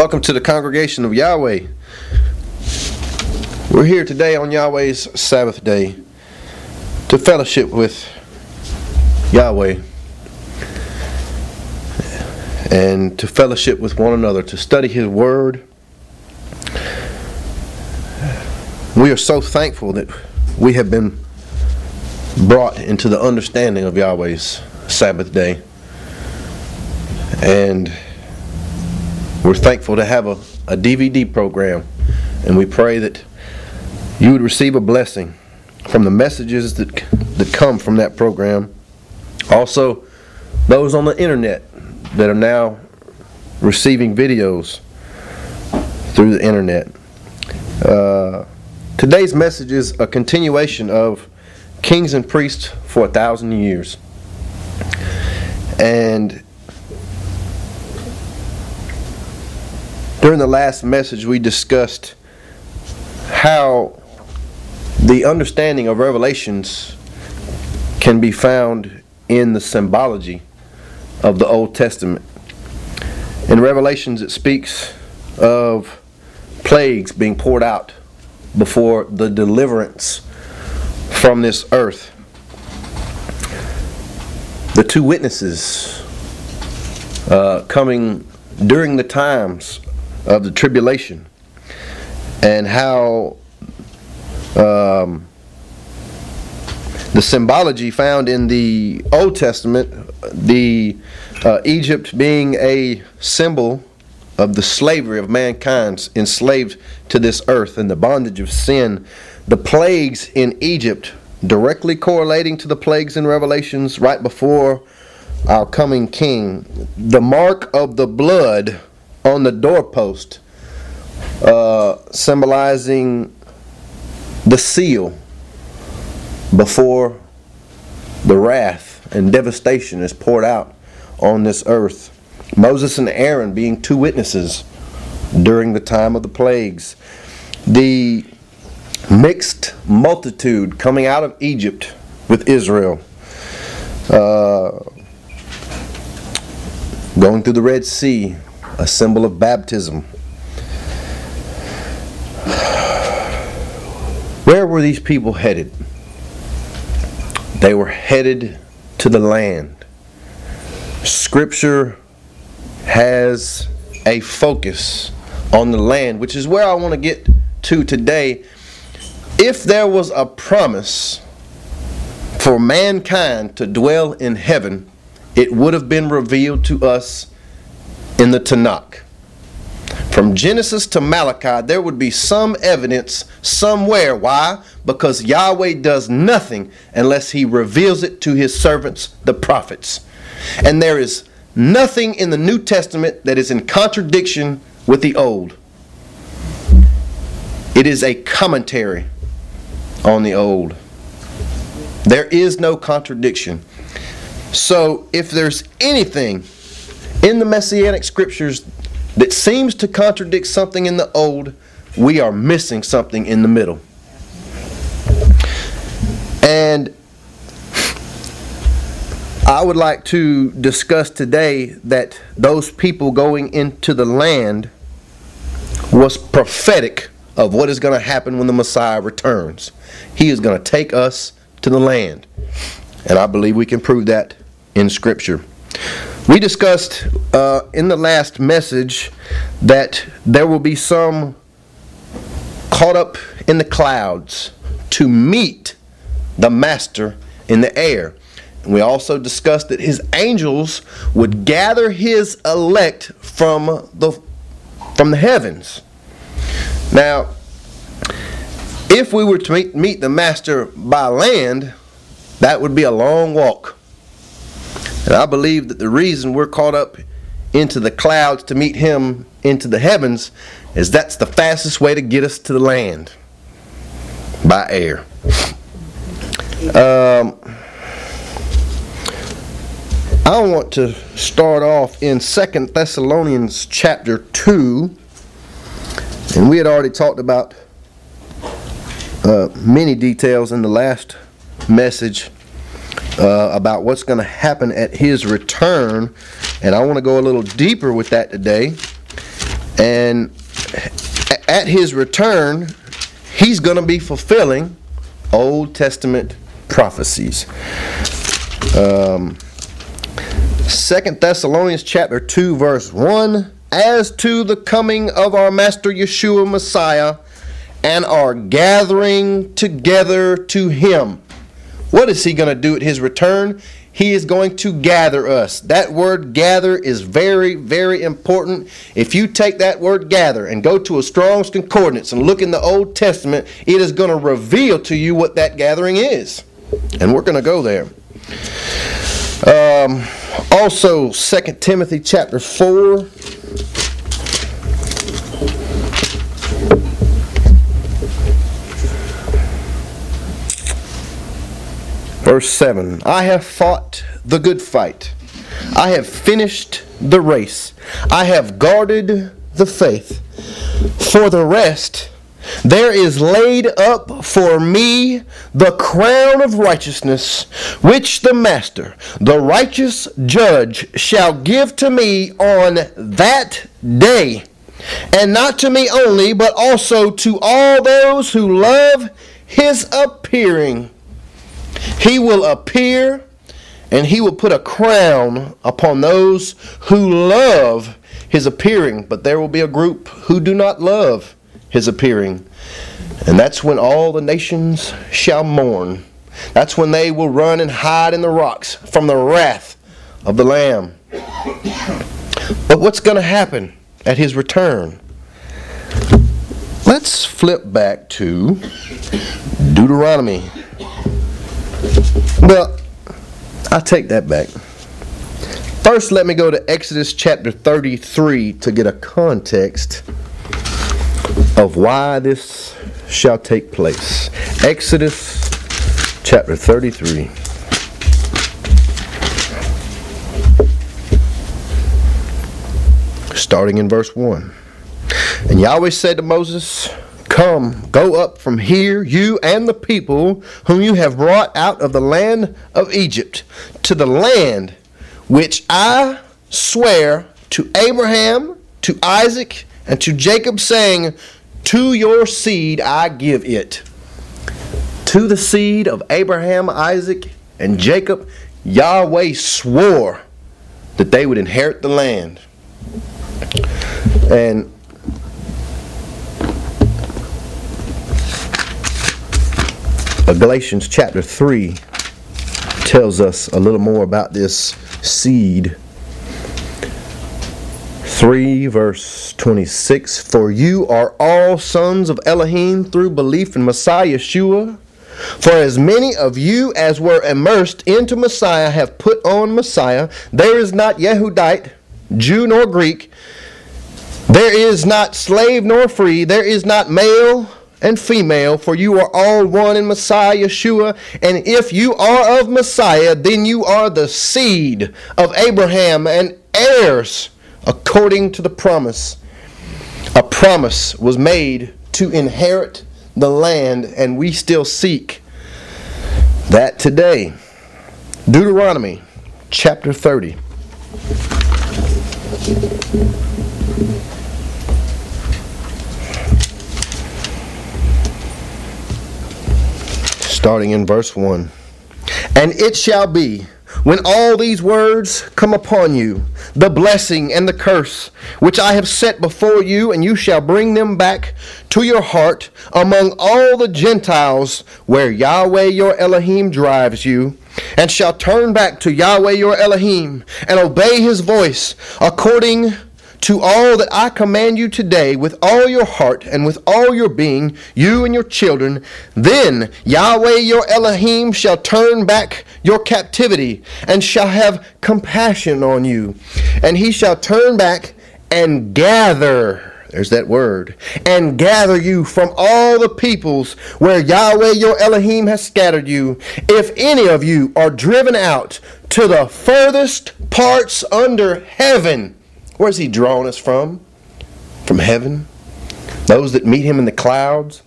Welcome to the congregation of Yahweh. We're here today on Yahweh's Sabbath day to fellowship with Yahweh and to fellowship with one another, to study His Word. We are so thankful that we have been brought into the understanding of Yahweh's Sabbath day. And we're thankful to have a, a DVD program, and we pray that you would receive a blessing from the messages that, that come from that program. Also, those on the internet that are now receiving videos through the internet. Uh, today's message is a continuation of Kings and Priests for a Thousand Years. And During the last message, we discussed how the understanding of Revelations can be found in the symbology of the Old Testament. In Revelations, it speaks of plagues being poured out before the deliverance from this earth. The two witnesses uh, coming during the times of the tribulation and how um, the symbology found in the Old Testament, the uh, Egypt being a symbol of the slavery of mankind enslaved to this earth and the bondage of sin, the plagues in Egypt directly correlating to the plagues in Revelations right before our coming King, the mark of the blood on the doorpost, uh, symbolizing the seal before the wrath and devastation is poured out on this earth. Moses and Aaron being two witnesses during the time of the plagues. The mixed multitude coming out of Egypt with Israel. Uh, going through the Red Sea, a symbol of baptism. Where were these people headed? They were headed to the land. Scripture has a focus on the land, which is where I want to get to today. If there was a promise for mankind to dwell in heaven, it would have been revealed to us in the Tanakh. From Genesis to Malachi, there would be some evidence somewhere. Why? Because Yahweh does nothing unless he reveals it to his servants, the prophets. And there is nothing in the New Testament that is in contradiction with the Old. It is a commentary on the Old. There is no contradiction. So, if there's anything in the Messianic scriptures that seems to contradict something in the old, we are missing something in the middle. And I would like to discuss today that those people going into the land was prophetic of what is going to happen when the Messiah returns. He is going to take us to the land. And I believe we can prove that in Scripture. We discussed uh, in the last message that there will be some caught up in the clouds to meet the Master in the air. And we also discussed that his angels would gather his elect from the from the heavens. Now, if we were to meet, meet the Master by land, that would be a long walk. And I believe that the reason we're caught up into the clouds to meet him into the heavens is that's the fastest way to get us to the land by air. Um, I want to start off in Second Thessalonians chapter 2. And we had already talked about uh, many details in the last message uh, about what's going to happen at his return. And I want to go a little deeper with that today. And at his return, he's going to be fulfilling Old Testament prophecies. Um, 2 Thessalonians chapter 2 verse 1 as to the coming of our master Yeshua Messiah and our gathering together to him. What is he going to do at his return? He is going to gather us. That word gather is very, very important. If you take that word gather and go to a Strong's Concordance and look in the Old Testament, it is going to reveal to you what that gathering is. And we're going to go there. Um, also, 2 Timothy chapter 4. Verse 7 I have fought the good fight. I have finished the race. I have guarded the faith. For the rest, there is laid up for me the crown of righteousness, which the Master, the righteous judge, shall give to me on that day. And not to me only, but also to all those who love his appearing. He will appear and he will put a crown upon those who love his appearing. But there will be a group who do not love his appearing. And that's when all the nations shall mourn. That's when they will run and hide in the rocks from the wrath of the Lamb. But what's going to happen at his return? Let's flip back to Deuteronomy well, I take that back. First, let me go to Exodus chapter 33 to get a context of why this shall take place. Exodus chapter 33. Starting in verse 1. And Yahweh said to Moses, Come, go up from here, you and the people whom you have brought out of the land of Egypt, to the land which I swear to Abraham, to Isaac, and to Jacob, saying, To your seed I give it. To the seed of Abraham, Isaac, and Jacob, Yahweh swore that they would inherit the land. And Galatians chapter 3 tells us a little more about this seed. 3 verse 26 For you are all sons of Elohim through belief in Messiah Yeshua. For as many of you as were immersed into Messiah have put on Messiah. There is not Yehudite, Jew nor Greek. There is not slave nor free. There is not male and female, for you are all one in Messiah Yeshua. And if you are of Messiah, then you are the seed of Abraham and heirs according to the promise. A promise was made to inherit the land, and we still seek that today. Deuteronomy chapter 30. Starting in verse 1. And it shall be when all these words come upon you, the blessing and the curse, which I have set before you, and you shall bring them back to your heart among all the Gentiles where Yahweh your Elohim drives you, and shall turn back to Yahweh your Elohim, and obey his voice according to all that I command you today with all your heart and with all your being, you and your children, then Yahweh your Elohim shall turn back your captivity and shall have compassion on you. And he shall turn back and gather. There's that word. And gather you from all the peoples where Yahweh your Elohim has scattered you. If any of you are driven out to the furthest parts under heaven, Where's he drawn us from? From heaven? Those that meet him in the clouds?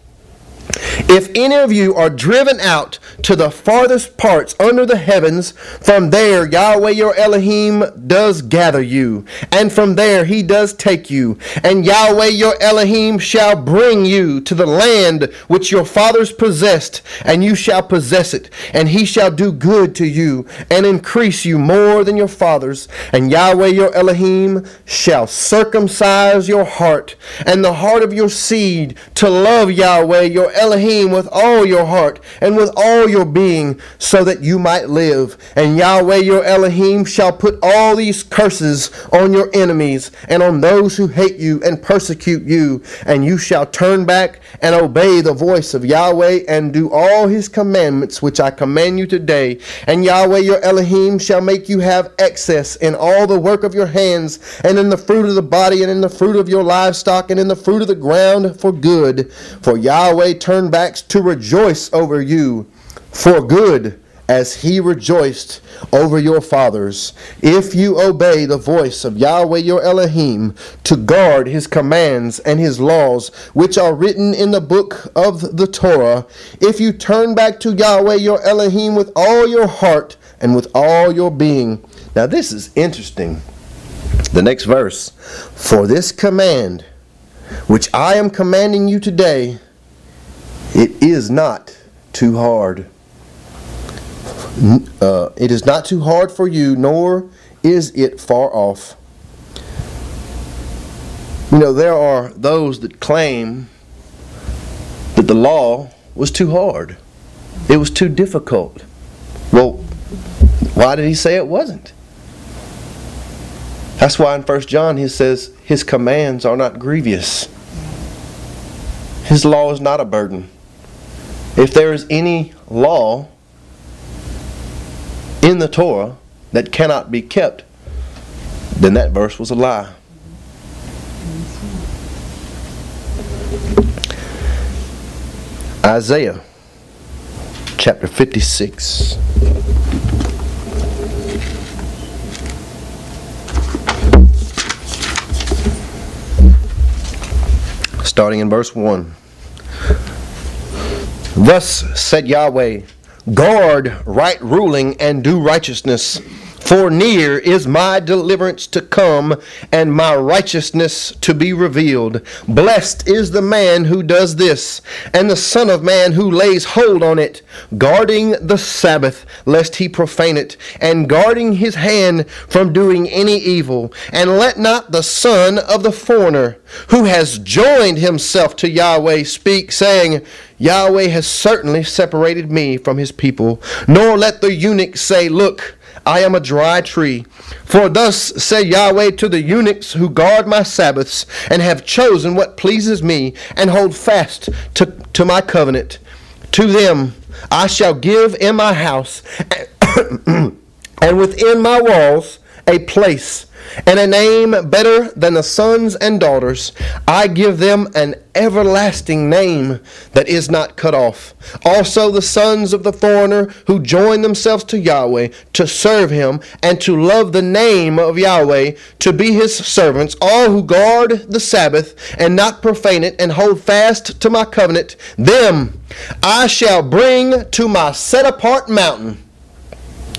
If any of you are driven out to the farthest parts under the heavens, from there Yahweh your Elohim does gather you, and from there he does take you. And Yahweh your Elohim shall bring you to the land which your fathers possessed, and you shall possess it. And he shall do good to you, and increase you more than your fathers. And Yahweh your Elohim shall circumcise your heart, and the heart of your seed, to love Yahweh your Elohim with all your heart and with all your being, so that you might live. And Yahweh your Elohim shall put all these curses on your enemies and on those who hate you and persecute you. And you shall turn back and obey the voice of Yahweh and do all his commandments which I command you today. And Yahweh your Elohim shall make you have excess in all the work of your hands, and in the fruit of the body, and in the fruit of your livestock, and in the fruit of the ground for good. For Yahweh turned back to rejoice over you for good as he rejoiced over your fathers, if you obey the voice of Yahweh your Elohim to guard his commands and his laws, which are written in the book of the Torah, if you turn back to Yahweh your Elohim with all your heart and with all your being. Now, this is interesting. The next verse For this command, which I am commanding you today, it is not too hard uh, it is not too hard for you, nor is it far off. You know, there are those that claim that the law was too hard, it was too difficult. Well, why did he say it wasn't? That's why in 1 John he says, His commands are not grievous. His law is not a burden. If there is any law, in the Torah that cannot be kept, then that verse was a lie. Isaiah chapter 56. Starting in verse 1. Thus said Yahweh, Guard right ruling and do righteousness. For near is my deliverance to come, and my righteousness to be revealed. Blessed is the man who does this, and the Son of Man who lays hold on it, guarding the Sabbath, lest he profane it, and guarding his hand from doing any evil. And let not the son of the foreigner, who has joined himself to Yahweh, speak, saying, Yahweh has certainly separated me from his people. Nor let the eunuch say, Look, I am a dry tree. For thus said Yahweh to the eunuchs who guard my Sabbaths, and have chosen what pleases me, and hold fast to, to my covenant. To them I shall give in my house, and within my walls, a place and a name better than the sons and daughters. I give them an everlasting name that is not cut off. Also, the sons of the foreigner who join themselves to Yahweh to serve him and to love the name of Yahweh, to be his servants, all who guard the Sabbath and not profane it and hold fast to my covenant, them I shall bring to my set apart mountain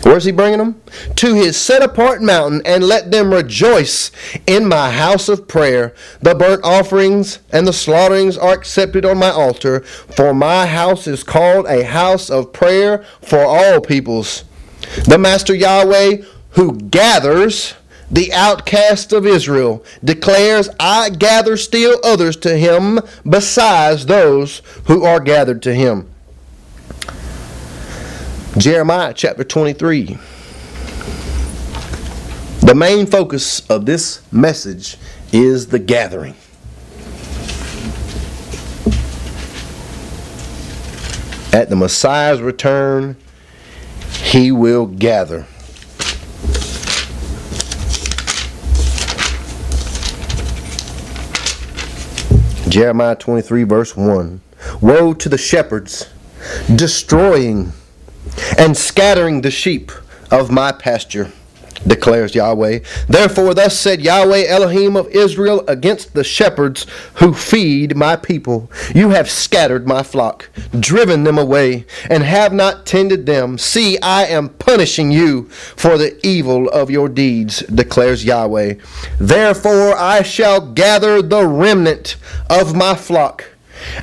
Where's he bringing them? To his set apart mountain, and let them rejoice in my house of prayer. The burnt offerings and the slaughterings are accepted on my altar, for my house is called a house of prayer for all peoples. The Master Yahweh, who gathers the outcast of Israel, declares, I gather still others to him besides those who are gathered to him. Jeremiah chapter 23. The main focus of this message is the gathering. At the Messiah's return, he will gather. Jeremiah 23, verse 1. Woe to the shepherds, destroying and scattering the sheep of my pasture. declares Yahweh. Therefore, thus said Yahweh Elohim of Israel against the shepherds who feed my people You have scattered my flock, driven them away, and have not tended them. See, I am punishing you for the evil of your deeds, declares Yahweh. Therefore, I shall gather the remnant of my flock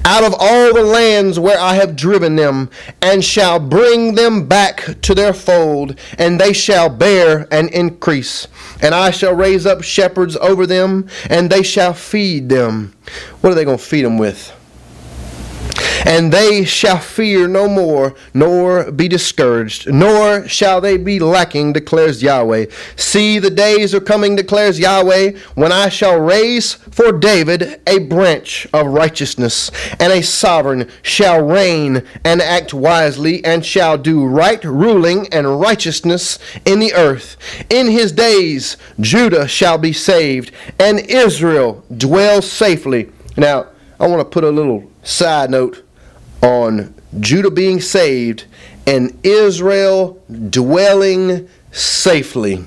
out of all the lands where I have driven them, and shall bring them back to their fold, and they shall bear and increase. And I shall raise up shepherds over them, and they shall feed them. What are they going to feed them with? And they shall fear no more, nor be discouraged, nor shall they be lacking, declares Yahweh. See, the days are coming, declares Yahweh, when I shall raise for David a branch of righteousness, and a sovereign shall reign and act wisely, and shall do right ruling and righteousness in the earth. In his days Judah shall be saved, and Israel dwell safely. Now, I want to put a little side note on Judah being saved and Israel dwelling safely.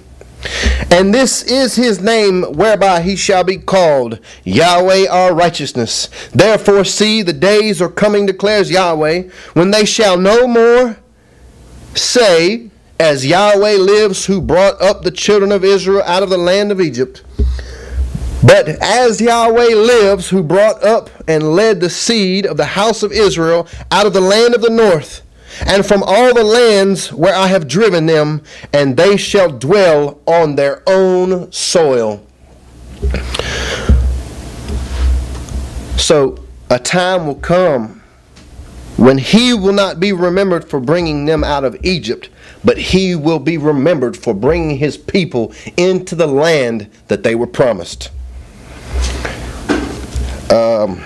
And this is his name whereby he shall be called Yahweh our righteousness. Therefore, see, the days are coming, declares Yahweh, when they shall no more say, As Yahweh lives, who brought up the children of Israel out of the land of Egypt. But as Yahweh lives, who brought up and led the seed of the house of Israel out of the land of the north, and from all the lands where I have driven them, and they shall dwell on their own soil. So a time will come when he will not be remembered for bringing them out of Egypt, but he will be remembered for bringing his people into the land that they were promised. Um,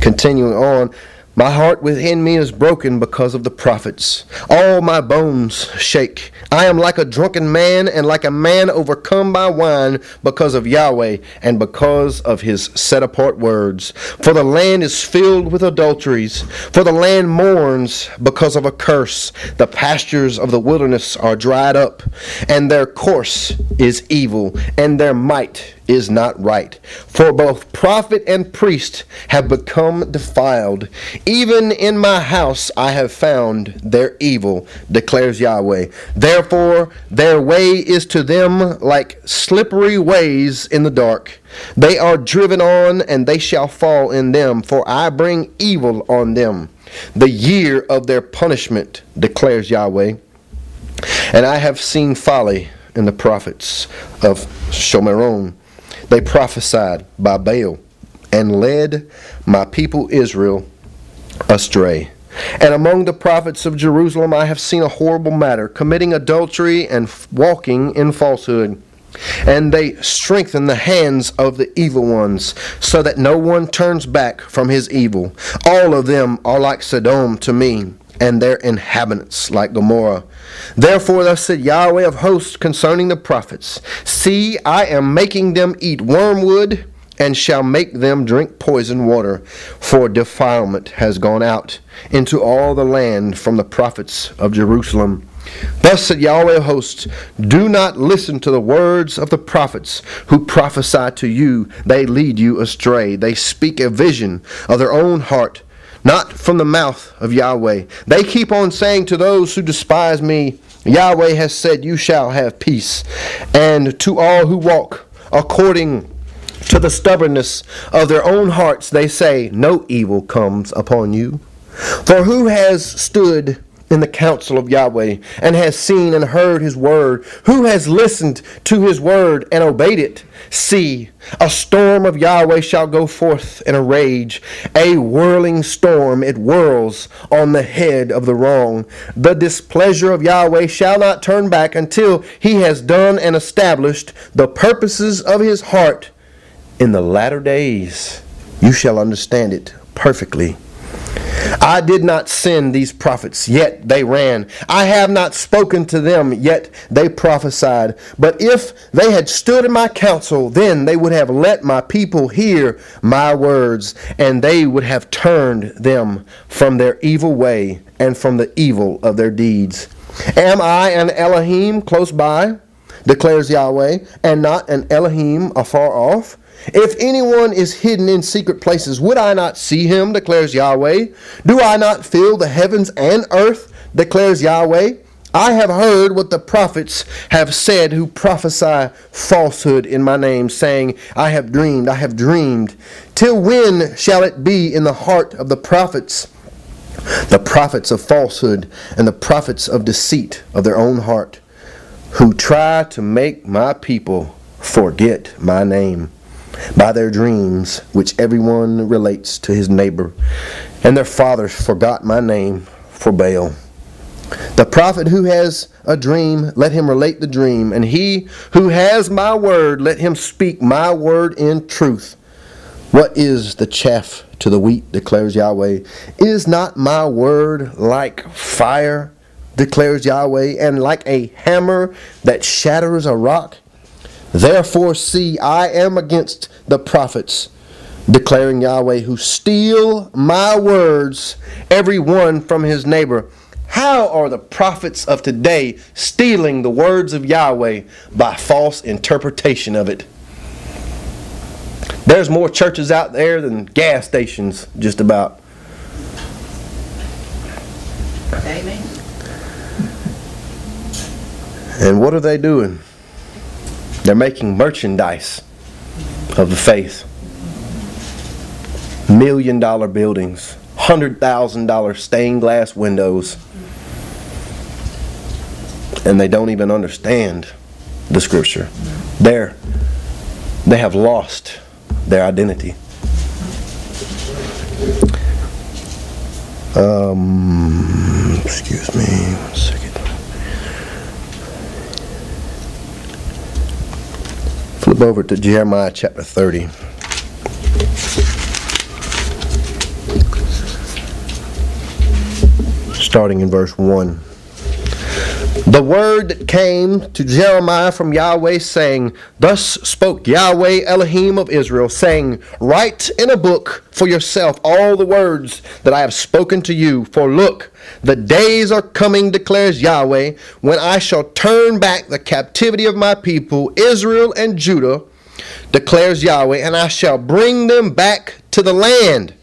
continuing on, my heart within me is broken because of the prophets. All my bones shake. I am like a drunken man and like a man overcome by wine because of Yahweh and because of his set apart words. For the land is filled with adulteries. For the land mourns because of a curse. The pastures of the wilderness are dried up, and their course is evil, and their might is not right. For both prophet and priest have become defiled. Even in my house I have found their evil, declares Yahweh. Therefore, their way is to them like slippery ways in the dark. They are driven on, and they shall fall in them, for I bring evil on them. The year of their punishment, declares Yahweh. And I have seen folly in the prophets of Shomron they prophesied by Baal and led my people Israel astray. And among the prophets of Jerusalem I have seen a horrible matter, committing adultery and walking in falsehood. And they strengthen the hands of the evil ones, so that no one turns back from his evil. All of them are like Sodom to me, and their inhabitants like Gomorrah. Therefore, thus said Yahweh of hosts concerning the prophets See, I am making them eat wormwood, and shall make them drink poison water, for defilement has gone out into all the land from the prophets of Jerusalem. Thus said Yahweh of hosts, Do not listen to the words of the prophets who prophesy to you. They lead you astray. They speak a vision of their own heart not from the mouth of Yahweh. They keep on saying to those who despise me, Yahweh has said, You shall have peace. And to all who walk according to the stubbornness of their own hearts, they say, No evil comes upon you. For who has stood in the counsel of Yahweh and has seen and heard his word? Who has listened to his word and obeyed it? See, a storm of Yahweh shall go forth in a rage, a whirling storm, it whirls on the head of the wrong. The displeasure of Yahweh shall not turn back until he has done and established the purposes of his heart in the latter days. You shall understand it perfectly. I did not send these prophets, yet they ran. I have not spoken to them, yet they prophesied. But if they had stood in my counsel, then they would have let my people hear my words, and they would have turned them from their evil way and from the evil of their deeds. Am I an Elohim close by, declares Yahweh, and not an Elohim afar off? If anyone is hidden in secret places, would I not see him, declares Yahweh? Do I not fill the heavens and earth, declares Yahweh? I have heard what the prophets have said who prophesy falsehood in my name, saying, I have dreamed, I have dreamed. Till when shall it be in the heart of the prophets? The prophets of falsehood and the prophets of deceit of their own heart, who try to make my people forget my name by their dreams, which everyone relates to his neighbor. And their fathers forgot my name for Baal. The prophet who has a dream, let him relate the dream. And he who has my word, let him speak my word in truth. What is the chaff to the wheat, declares Yahweh? Is not my word like fire, declares Yahweh, and like a hammer that shatters a rock? Therefore, see, I am against the prophets, declaring Yahweh, who steal my words, every one from his neighbor. How are the prophets of today stealing the words of Yahweh by false interpretation of it? There's more churches out there than gas stations, just about. Amen. And what are they doing? They're making merchandise of the faith. Million dollar buildings, hundred thousand dollar stained glass windows. And they don't even understand the scripture. They're, they have lost their identity. Um, excuse me one second. Flip over to Jeremiah chapter 30. Starting in verse 1. The word that came to Jeremiah from Yahweh, saying, Thus spoke Yahweh Elohim of Israel, saying, Write in a book for yourself all the words that I have spoken to you. For look, the days are coming, declares Yahweh, when I shall turn back the captivity of my people, Israel and Judah, declares Yahweh, and I shall bring them back to the land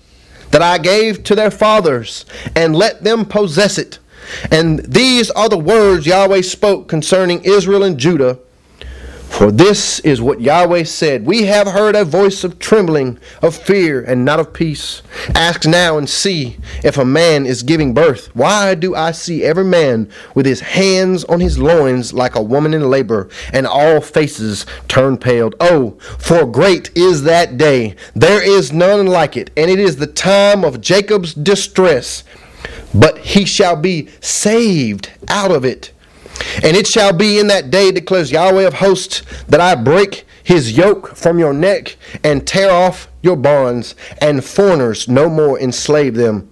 that I gave to their fathers, and let them possess it. And these are the words Yahweh spoke concerning Israel and Judah. For this is what Yahweh said We have heard a voice of trembling, of fear, and not of peace. Ask now and see if a man is giving birth. Why do I see every man with his hands on his loins like a woman in labor, and all faces turn pale? Oh, for great is that day. There is none like it, and it is the time of Jacob's distress but he shall be saved out of it. And it shall be in that day, declares Yahweh of hosts, that I break his yoke from your neck and tear off your bonds, and foreigners no more enslave them.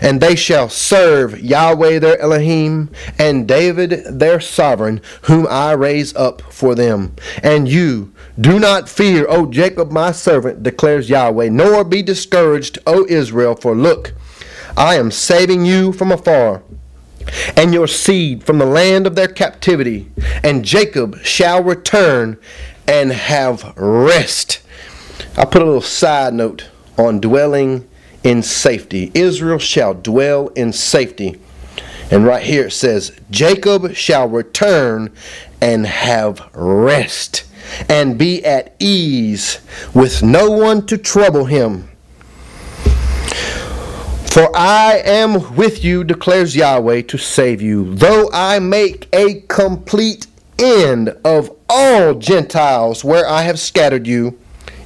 And they shall serve Yahweh their Elohim, and David their sovereign, whom I raise up for them. And you, do not fear, O Jacob my servant, declares Yahweh, nor be discouraged, O Israel, for look, I am saving you from afar, and your seed from the land of their captivity, and Jacob shall return and have rest. I put a little side note on dwelling in safety. Israel shall dwell in safety. And right here it says, Jacob shall return and have rest and be at ease with no one to trouble him. For I am with you, declares Yahweh, to save you, though I make a complete end of all Gentiles where I have scattered you.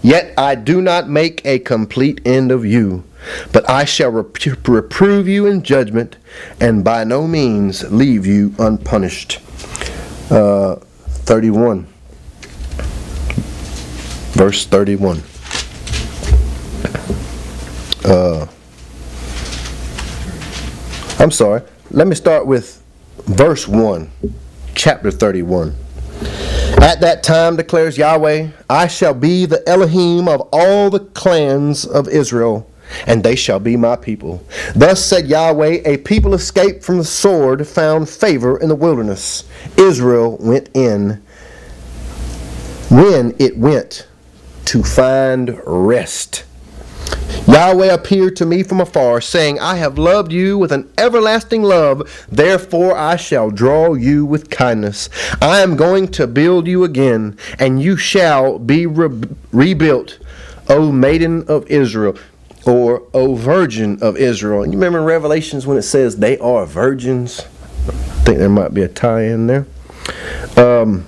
Yet I do not make a complete end of you, but I shall reprove you in judgment, and by no means leave you unpunished. Uh, 31. Verse 31. Uh, I'm sorry. Let me start with verse 1, chapter 31. At that time, declares Yahweh, I shall be the Elohim of all the clans of Israel, and they shall be my people. Thus said Yahweh, a people escaped from the sword found favor in the wilderness. Israel went in when it went to find rest. Yahweh appeared to me from afar, saying, I have loved you with an everlasting love, therefore I shall draw you with kindness. I am going to build you again, and you shall be re- rebuilt, O maiden of Israel, or O virgin of Israel. And you remember in Revelations when it says they are virgins? I think there might be a tie in there. Um,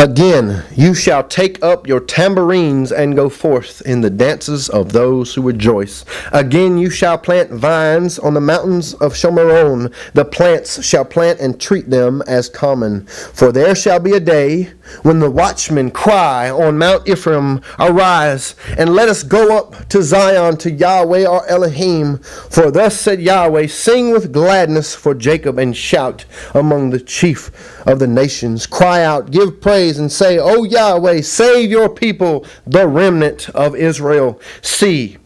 Again, you shall take up your tambourines and go forth in the dances of those who rejoice. Again, you shall plant vines on the mountains of Shomron. The plants shall plant and treat them as common. For there shall be a day when the watchmen cry on Mount Ephraim, Arise, and let us go up to Zion to Yahweh our Elohim. For thus said Yahweh, Sing with gladness for Jacob and shout among the chief of the nations. Cry out, give praise, and say, O Yahweh, save your people, the remnant of Israel. See,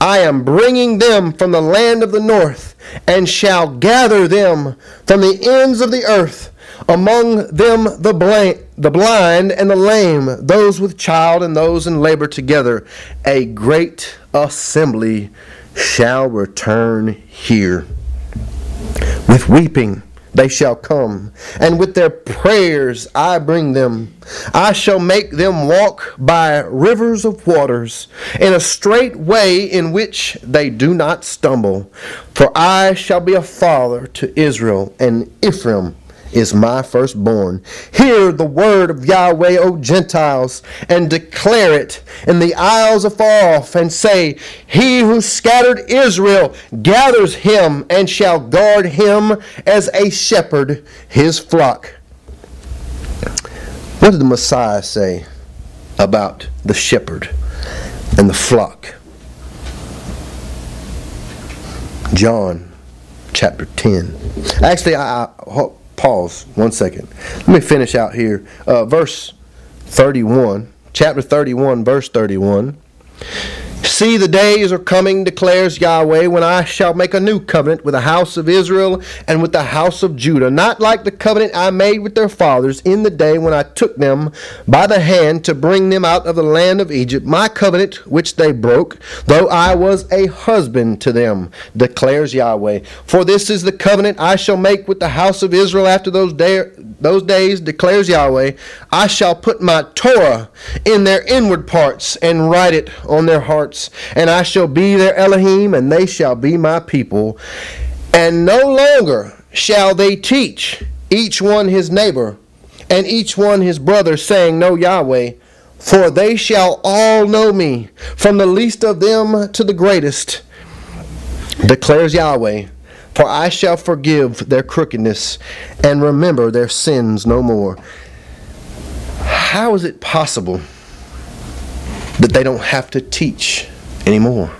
I am bringing them from the land of the north, and shall gather them from the ends of the earth. Among them the blind, the blind and the lame, those with child and those in labor together. A great assembly shall return here with weeping they shall come, and with their prayers I bring them. I shall make them walk by rivers of waters, in a straight way in which they do not stumble. For I shall be a father to Israel, and Ephraim is my firstborn. Hear the word of Yahweh, O Gentiles, and declare it in the isles afar off, and say, He who scattered Israel gathers him, and shall guard him as a shepherd his flock. What did the Messiah say about the shepherd and the flock? John chapter 10. Actually, I, I pause one second. Let me finish out here. Uh, verse 31, chapter 31, verse 31. See, the days are coming, declares Yahweh, when I shall make a new covenant with the house of Israel and with the house of Judah, not like the covenant I made with their fathers in the day when I took them by the hand to bring them out of the land of Egypt, my covenant which they broke, though I was a husband to them, declares Yahweh. For this is the covenant I shall make with the house of Israel after those, day, those days, declares Yahweh. I shall put my Torah in their inward parts and write it on their hearts hearts, and I shall be their Elohim, and they shall be my people. And no longer shall they teach each one his neighbor, and each one his brother, saying, Know Yahweh. For they shall all know me, from the least of them to the greatest, declares Yahweh. For I shall forgive their crookedness and remember their sins no more. How is it possible? That they don't have to teach anymore.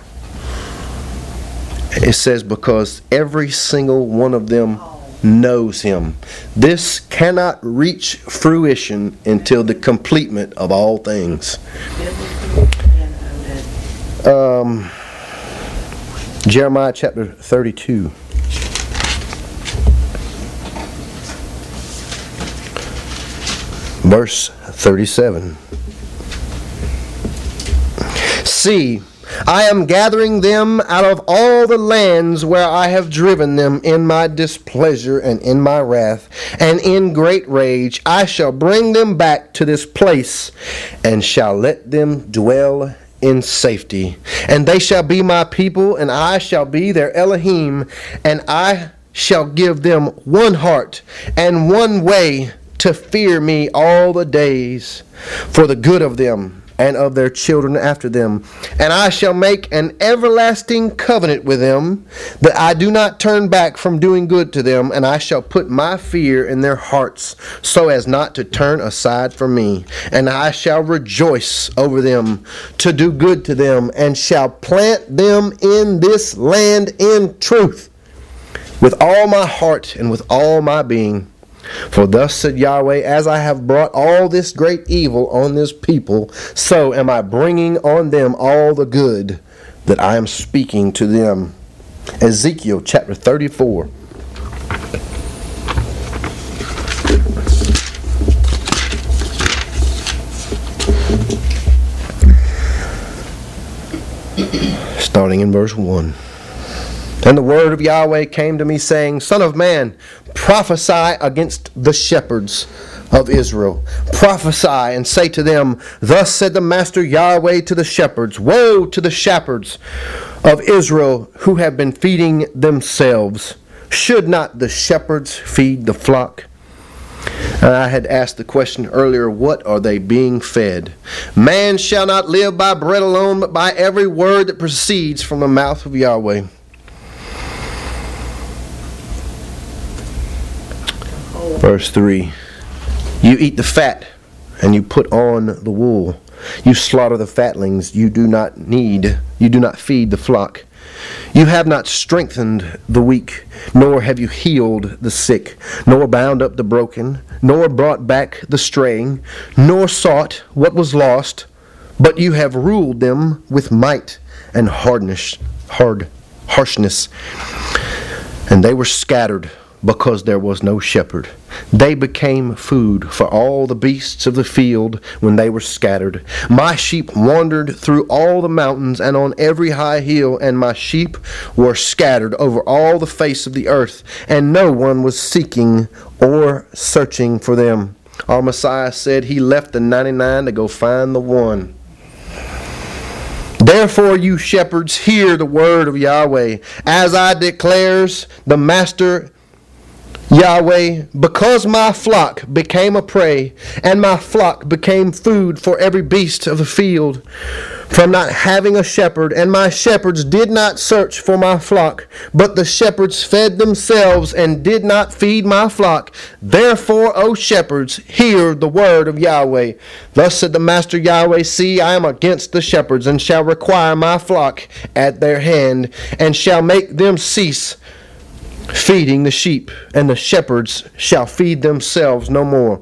It says, because every single one of them knows him. This cannot reach fruition until the completement of all things. Um, Jeremiah chapter 32. Verse 37. See, I am gathering them out of all the lands where I have driven them in my displeasure and in my wrath, and in great rage. I shall bring them back to this place, and shall let them dwell in safety. And they shall be my people, and I shall be their Elohim, and I shall give them one heart and one way to fear me all the days for the good of them and of their children after them. And I shall make an everlasting covenant with them, that I do not turn back from doing good to them, and I shall put my fear in their hearts, so as not to turn aside from me. And I shall rejoice over them to do good to them, and shall plant them in this land in truth, with all my heart and with all my being. For thus said Yahweh, As I have brought all this great evil on this people, so am I bringing on them all the good that I am speaking to them. Ezekiel chapter 34. Starting in verse 1. And the word of Yahweh came to me, saying, Son of man, prophesy against the shepherds of Israel. Prophesy and say to them, Thus said the Master Yahweh to the shepherds Woe to the shepherds of Israel who have been feeding themselves. Should not the shepherds feed the flock? And I had asked the question earlier what are they being fed? Man shall not live by bread alone, but by every word that proceeds from the mouth of Yahweh. Verse 3 You eat the fat, and you put on the wool. You slaughter the fatlings. You do not need, you do not feed the flock. You have not strengthened the weak, nor have you healed the sick, nor bound up the broken, nor brought back the straying, nor sought what was lost, but you have ruled them with might and hardness, hard harshness, and they were scattered because there was no shepherd. They became food for all the beasts of the field when they were scattered. My sheep wandered through all the mountains and on every high hill, and my sheep were scattered over all the face of the earth, and no one was seeking or searching for them. Our Messiah said he left the 99 to go find the one. Therefore, you shepherds, hear the word of Yahweh. As I declares, the Master Yahweh, because my flock became a prey, and my flock became food for every beast of the field, from not having a shepherd, and my shepherds did not search for my flock, but the shepherds fed themselves and did not feed my flock. Therefore, O shepherds, hear the word of Yahweh. Thus said the Master Yahweh See, I am against the shepherds, and shall require my flock at their hand, and shall make them cease feeding the sheep, and the shepherds shall feed themselves no more.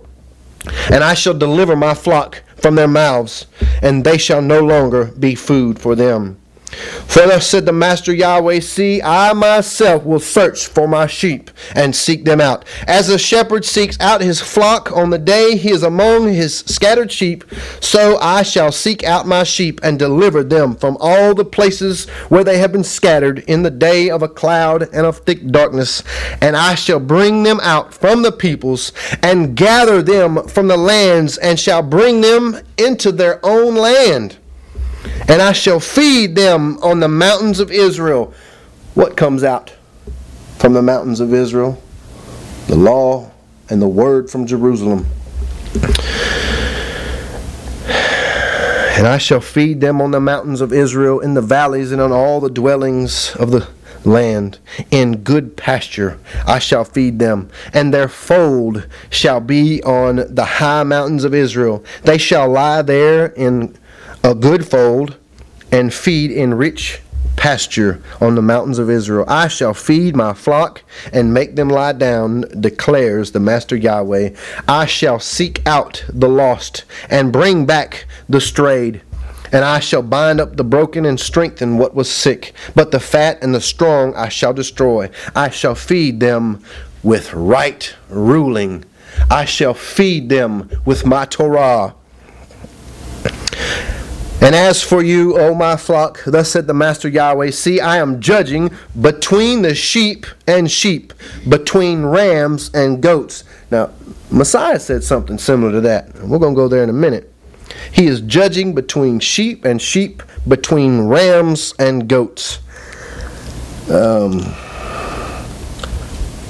And I shall deliver my flock from their mouths, and they shall no longer be food for them. For thus said the Master Yahweh, See, I myself will search for my sheep and seek them out. As a shepherd seeks out his flock on the day he is among his scattered sheep, so I shall seek out my sheep and deliver them from all the places where they have been scattered in the day of a cloud and of thick darkness. And I shall bring them out from the peoples and gather them from the lands and shall bring them into their own land and I shall feed them on the mountains of Israel. What comes out from the mountains of Israel? The law and the word from Jerusalem. And I shall feed them on the mountains of Israel, in the valleys, and on all the dwellings of the land. In good pasture I shall feed them, and their fold shall be on the high mountains of Israel. They shall lie there in a good fold, and feed in rich pasture on the mountains of Israel. I shall feed my flock and make them lie down, declares the Master Yahweh. I shall seek out the lost and bring back the strayed. And I shall bind up the broken and strengthen what was sick. But the fat and the strong I shall destroy. I shall feed them with right ruling. I shall feed them with my Torah. And as for you, O my flock, thus said the Master Yahweh, see, I am judging between the sheep and sheep, between rams and goats. Now, Messiah said something similar to that. We're going to go there in a minute. He is judging between sheep and sheep, between rams and goats. Um,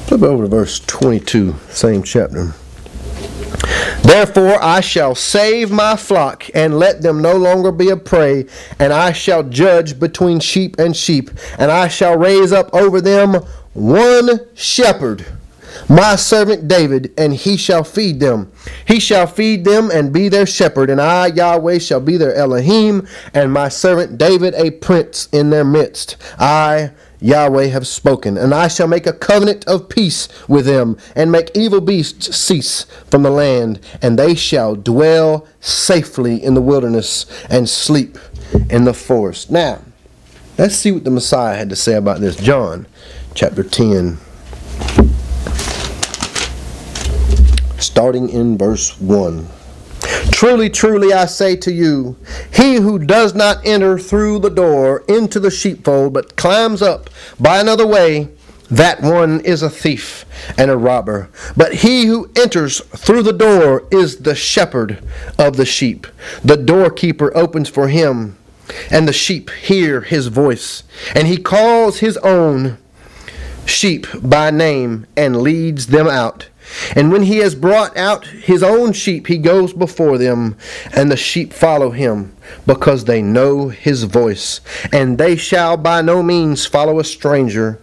flip over to verse 22, same chapter. Therefore I shall save my flock, and let them no longer be a prey, and I shall judge between sheep and sheep, and I shall raise up over them one shepherd, my servant David, and he shall feed them. He shall feed them and be their shepherd, and I, Yahweh, shall be their Elohim, and my servant David a prince in their midst. I, Yahweh have spoken, and I shall make a covenant of peace with them, and make evil beasts cease from the land, and they shall dwell safely in the wilderness and sleep in the forest. Now, Let's see what the Messiah had to say about this. John chapter 10, starting in verse 1. Truly, truly, I say to you, he who does not enter through the door into the sheepfold, but climbs up by another way, that one is a thief and a robber. But he who enters through the door is the shepherd of the sheep. The doorkeeper opens for him and the sheep hear his voice, and he calls his own sheep by name and leads them out. And when he has brought out his own sheep, he goes before them, and the sheep follow him, because they know his voice. And they shall by no means follow a stranger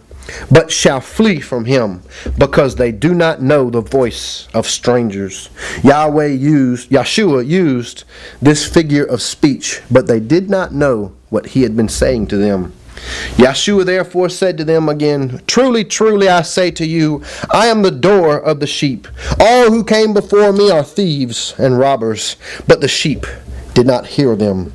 but shall flee from him because they do not know the voice of strangers. Yahweh used, Yeshua used this figure of speech, but they did not know what he had been saying to them. Yeshua therefore said to them again, Truly, truly, I say to you, I am the door of the sheep. All who came before me are thieves and robbers, but the sheep did not hear them.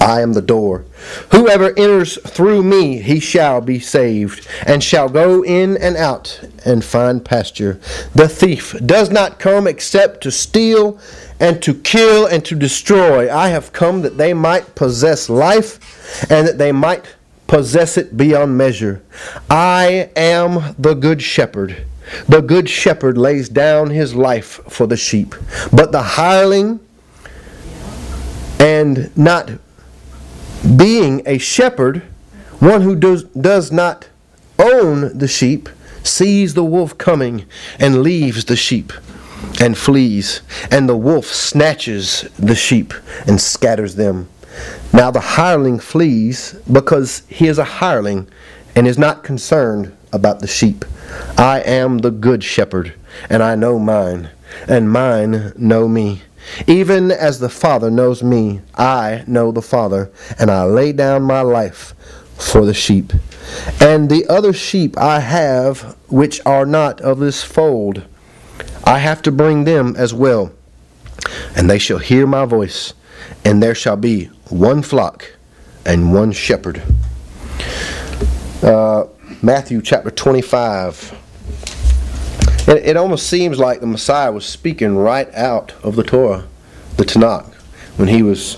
I am the door. Whoever enters through me, he shall be saved, and shall go in and out and find pasture. The thief does not come except to steal and to kill and to destroy. I have come that they might possess life, and that they might possess it beyond measure. I am the good shepherd. The good shepherd lays down his life for the sheep. But the hireling and not being a shepherd, one who does, does not own the sheep, sees the wolf coming and leaves the sheep and flees, and the wolf snatches the sheep and scatters them. Now the hireling flees because he is a hireling and is not concerned about the sheep. I am the good shepherd, and I know mine, and mine know me. Even as the Father knows me, I know the Father, and I lay down my life for the sheep. And the other sheep I have, which are not of this fold, I have to bring them as well. And they shall hear my voice, and there shall be one flock and one shepherd. Uh, Matthew chapter 25 it, it almost seems like the Messiah was speaking right out of the Torah, the Tanakh, when he was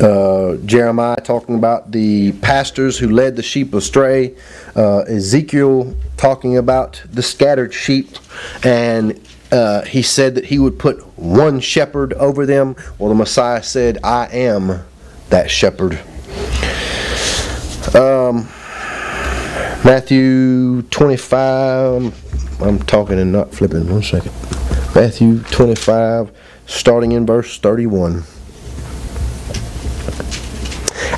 uh, Jeremiah talking about the pastors who led the sheep astray, uh, Ezekiel talking about the scattered sheep, and uh, he said that he would put one shepherd over them. Well, the Messiah said, I am that shepherd. Um, Matthew 25. I'm talking and not flipping. One second. Matthew 25, starting in verse 31.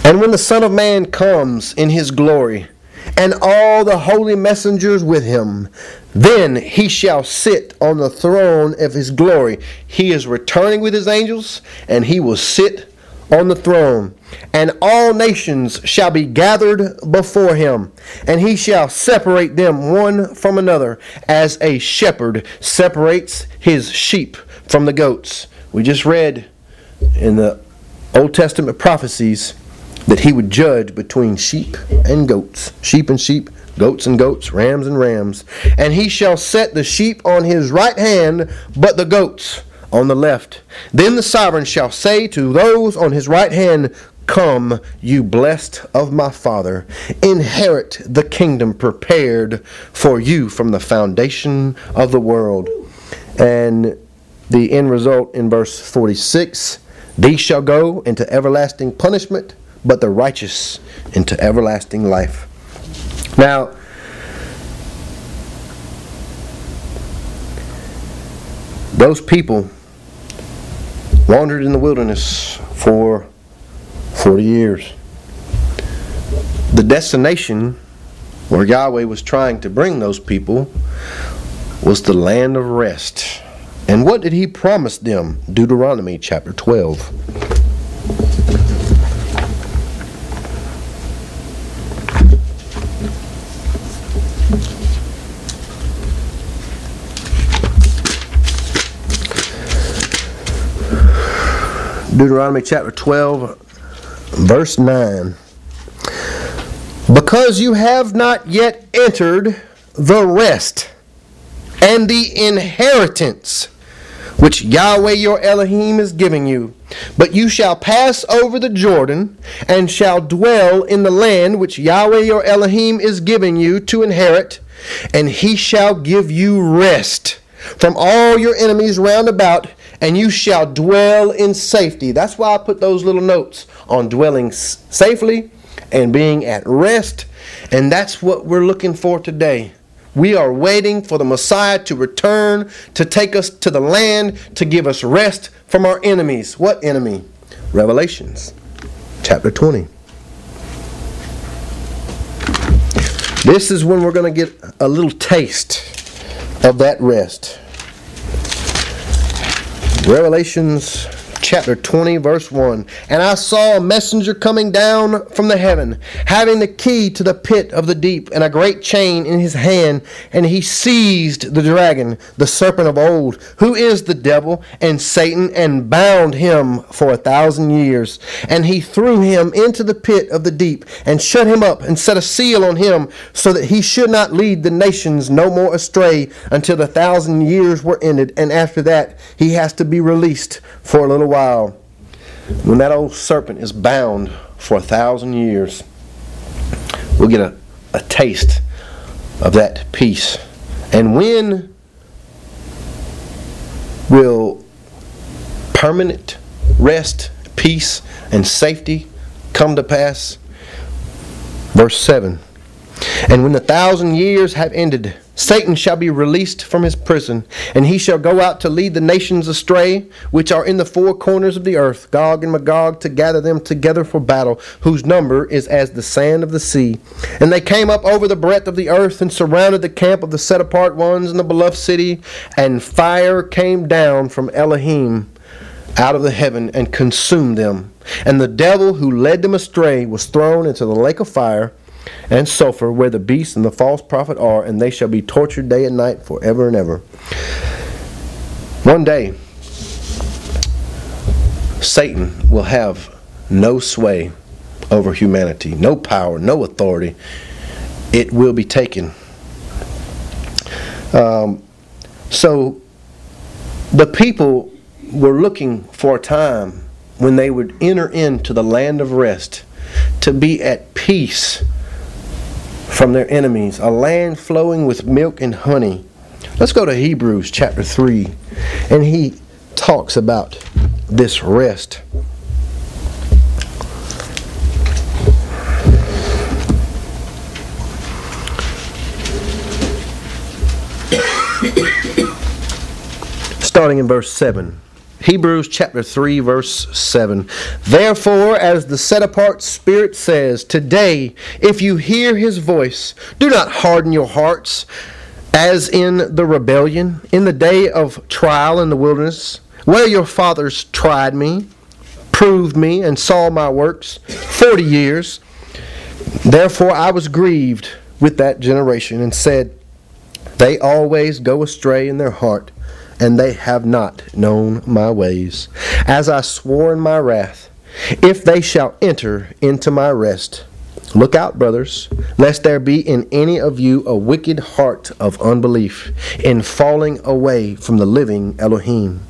And when the Son of Man comes in his glory, and all the holy messengers with him, then he shall sit on the throne of his glory. He is returning with his angels, and he will sit on the throne, and all nations shall be gathered before him, and he shall separate them one from another, as a shepherd separates his sheep from the goats. We just read in the Old Testament prophecies that he would judge between sheep and goats, sheep and sheep, goats and goats, rams and rams. And he shall set the sheep on his right hand, but the goats on the left. Then the sovereign shall say to those on his right hand, Come, you blessed of my Father, inherit the kingdom prepared for you from the foundation of the world. And the end result in verse 46 These shall go into everlasting punishment, but the righteous into everlasting life. Now, those people wandered in the wilderness for 40 years. The destination where Yahweh was trying to bring those people was the land of rest. And what did he promise them? Deuteronomy chapter 12. Deuteronomy chapter 12, verse 9. Because you have not yet entered the rest and the inheritance which Yahweh your Elohim is giving you. But you shall pass over the Jordan, and shall dwell in the land which Yahweh your Elohim is giving you to inherit, and he shall give you rest from all your enemies round about, and you shall dwell in safety. That's why I put those little notes on dwelling safely and being at rest, and that's what we're looking for today. We are waiting for the Messiah to return, to take us to the land, to give us rest from our enemies. What enemy? Revelations chapter 20. This is when we're going to get a little taste of that rest. Revelations chapter 20, verse 1. And I saw a messenger coming down from the heaven, having the key to the pit of the deep, and a great chain in his hand. And he seized the dragon, the serpent of old, who is the devil and Satan, and bound him for a thousand years. And he threw him into the pit of the deep, and shut him up, and set a seal on him, so that he should not lead the nations no more astray until the thousand years were ended. And after that, he has to be released for a little while, when that old serpent is bound for a thousand years, we'll get a, a taste of that peace. And when will permanent rest, peace, and safety come to pass? Verse 7 And when the thousand years have ended, Satan shall be released from his prison, and he shall go out to lead the nations astray, which are in the four corners of the earth, Gog and Magog, to gather them together for battle, whose number is as the sand of the sea. And they came up over the breadth of the earth, and surrounded the camp of the set apart ones in the beloved city, and fire came down from Elohim out of the heaven and consumed them. And the devil who led them astray was thrown into the lake of fire and sulfur, where the beast and the false prophet are, and they shall be tortured day and night forever and ever. One day, Satan will have no sway over humanity, no power, no authority. It will be taken. Um, so, the people were looking for a time when they would enter into the land of rest to be at peace from their enemies, a land flowing with milk and honey. Let's go to Hebrews chapter 3, and he talks about this rest. Starting in verse 7. Hebrews chapter 3, verse 7. Therefore, as the set apart Spirit says, Today, if you hear his voice, do not harden your hearts as in the rebellion, in the day of trial in the wilderness, where your fathers tried me, proved me, and saw my works forty years. Therefore, I was grieved with that generation and said, They always go astray in their heart and they have not known my ways. As I swore in my wrath, if they shall enter into my rest, Look out, brothers, lest there be in any of you a wicked heart of unbelief in falling away from the living Elohim.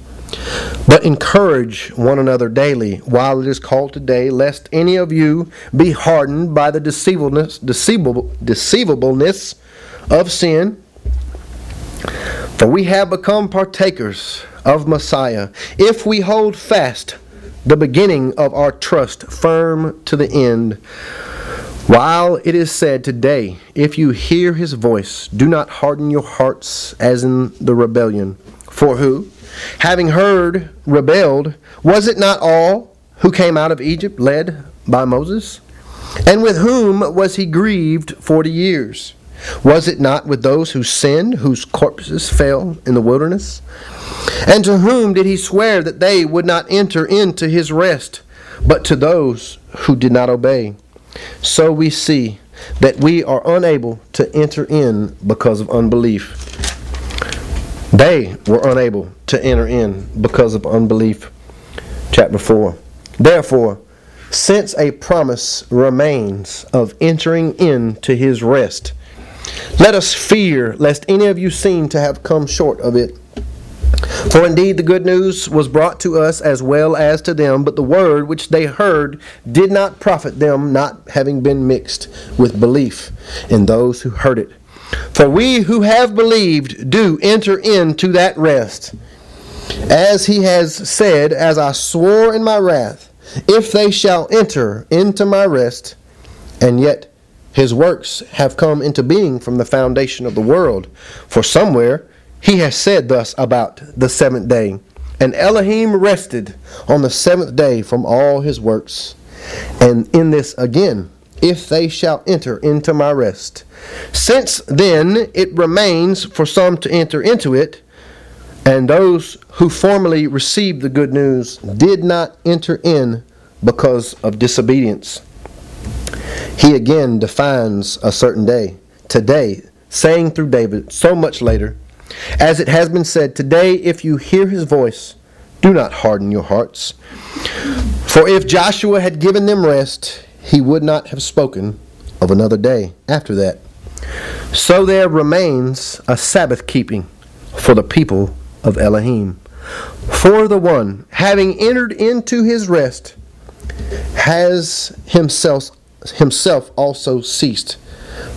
But encourage one another daily while it is called today, lest any of you be hardened by the deceivableness, deceivable, deceivableness of sin. For we have become partakers of Messiah if we hold fast the beginning of our trust firm to the end. While it is said today, if you hear his voice, do not harden your hearts as in the rebellion. For who, having heard, rebelled, was it not all who came out of Egypt led by Moses? And with whom was he grieved forty years? Was it not with those who sinned, whose corpses fell in the wilderness? And to whom did he swear that they would not enter into his rest, but to those who did not obey? So we see that we are unable to enter in because of unbelief. They were unable to enter in because of unbelief. Chapter 4. Therefore, since a promise remains of entering into his rest. Let us fear lest any of you seem to have come short of it. For indeed the good news was brought to us as well as to them, but the word which they heard did not profit them, not having been mixed with belief in those who heard it. For we who have believed do enter into that rest. As he has said, As I swore in my wrath, if they shall enter into my rest, and yet his works have come into being from the foundation of the world. For somewhere he has said thus about the seventh day, And Elohim rested on the seventh day from all his works. And in this again, if they shall enter into my rest. Since then it remains for some to enter into it, and those who formerly received the good news did not enter in because of disobedience. He again defines a certain day, today, saying through David so much later, as it has been said, Today, if you hear his voice, do not harden your hearts. For if Joshua had given them rest, he would not have spoken of another day after that. So there remains a Sabbath keeping for the people of Elohim. For the one, having entered into his rest, has himself, himself also ceased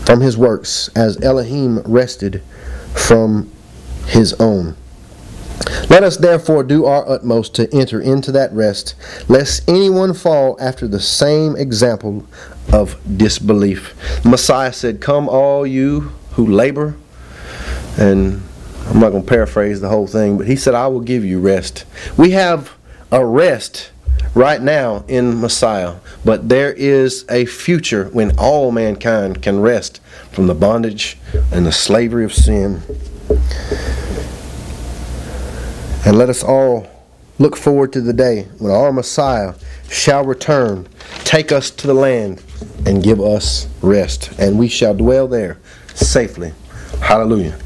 from his works, as Elohim rested from his own. Let us therefore do our utmost to enter into that rest, lest anyone fall after the same example of disbelief. The Messiah said, Come, all you who labor, and I'm not going to paraphrase the whole thing, but he said, I will give you rest. We have a rest right now in Messiah, but there is a future when all mankind can rest from the bondage and the slavery of sin. And let us all look forward to the day when our Messiah shall return, take us to the land, and give us rest. And we shall dwell there safely. Hallelujah.